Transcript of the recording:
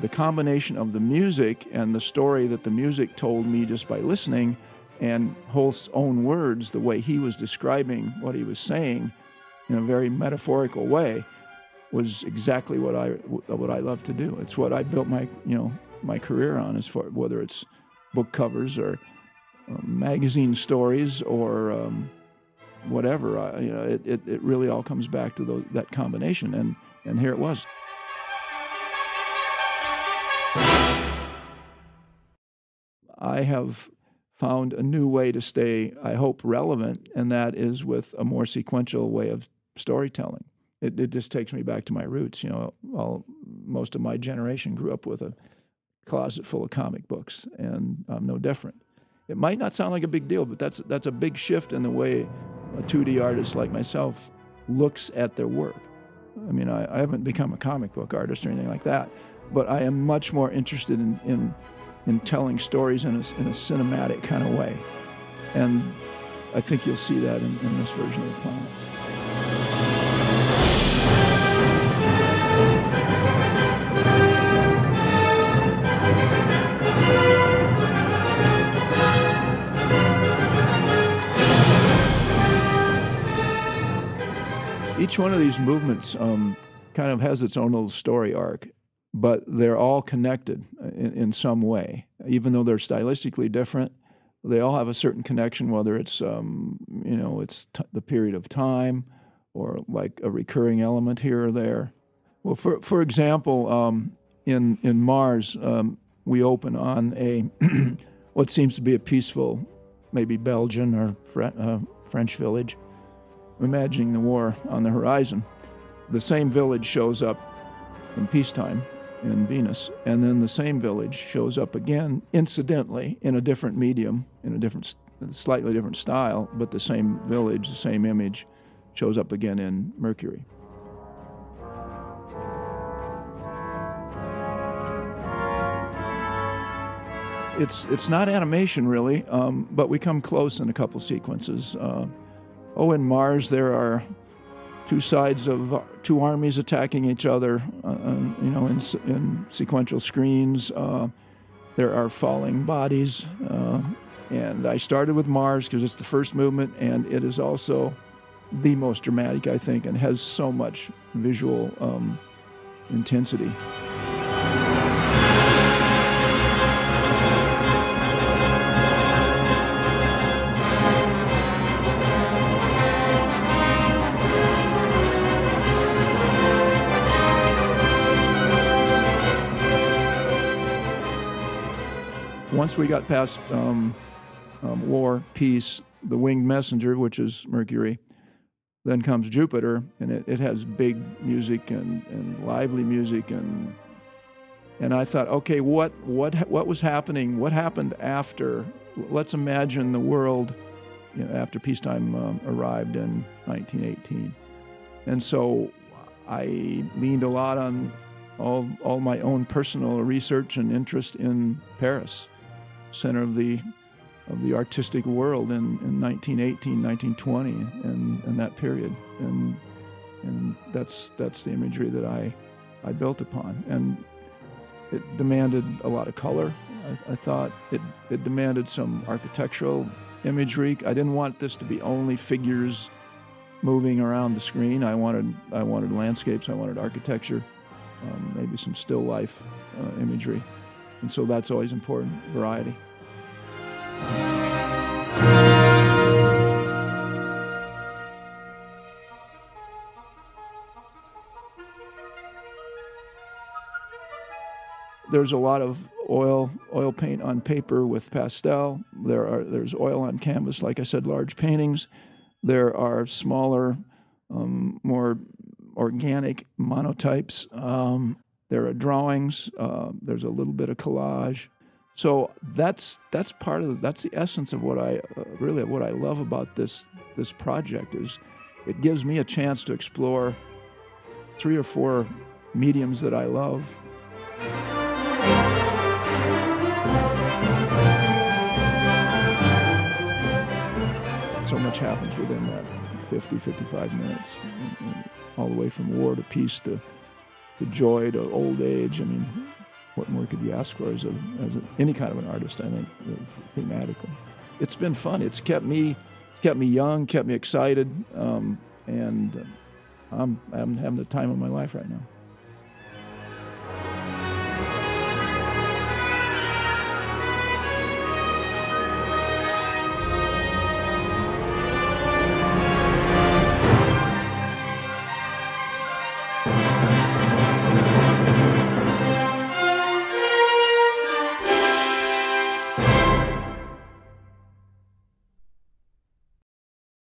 the combination of the music and the story that the music told me just by listening and Holst's own words, the way he was describing what he was saying in a very metaphorical way, was exactly what I what I love to do. It's what I built my you know my career on, as far whether it's book covers or um, magazine stories or um, whatever. I, you know, it, it, it really all comes back to those, that combination, and and here it was. I have found a new way to stay, I hope, relevant, and that is with a more sequential way of storytelling. It, it just takes me back to my roots. You know, all, most of my generation grew up with a closet full of comic books, and I'm no different. It might not sound like a big deal, but that's that's a big shift in the way a 2D artist like myself looks at their work. I mean, I, I haven't become a comic book artist or anything like that, but I am much more interested in, in in telling stories in a, in a cinematic kind of way. And I think you'll see that in, in this version of the planet. Each one of these movements um, kind of has its own little story arc but they're all connected in, in, some way. Even though they're stylistically different, they all have a certain connection, whether it's, um, you know, it's t- the period of time or like a recurring element here or there. Well, for, for example, um, in, in Mars, um, we open on a what seems to be a peaceful, maybe Belgian or Fre- uh, French village, imagining the war on the horizon. The same village shows up in peacetime in Venus. And then the same village shows up again, incidentally, in a different medium, in a different, slightly different style, but the same village, the same image, shows up again in Mercury. It's, it's not animation really, um, but we come close in a couple sequences. Uh, oh, in Mars, there are two sides of two armies attacking each other, uh, you know, in, in sequential screens. Uh, there are falling bodies. Uh, and I started with Mars because it's the first movement, and it is also the most dramatic, I think, and has so much visual um, intensity. Once we got past um, um, war, peace, the winged messenger, which is Mercury, then comes Jupiter, and it, it has big music and, and lively music, and and I thought, okay, what what what was happening? What happened after? Let's imagine the world you know, after peacetime um, arrived in 1918, and so I leaned a lot on all all my own personal research and interest in Paris center of the of the artistic world in, in 1918, 1920, and, and that period. And, and that's, that's the imagery that I, I built upon. And it demanded a lot of color. I, I thought it, it demanded some architectural imagery. I didn't want this to be only figures moving around the screen. I wanted, I wanted landscapes, I wanted architecture, um, maybe some still life uh, imagery. And so that's always important, variety. There's a lot of oil oil paint on paper with pastel. There are there's oil on canvas, like I said, large paintings. There are smaller, um, more organic monotypes. Um, there are drawings. Uh, there's a little bit of collage. So that's that's part of the, that's the essence of what I uh, really what I love about this this project is it gives me a chance to explore three or four mediums that I love. So much happens within that 50, 55 minutes, all the way from war to peace to, the joy to old age. I mean, what more could you ask for as, a, as a, any kind of an artist? I think uh, thematically, it's been fun. It's kept me kept me young, kept me excited, um, and uh, I'm, I'm having the time of my life right now.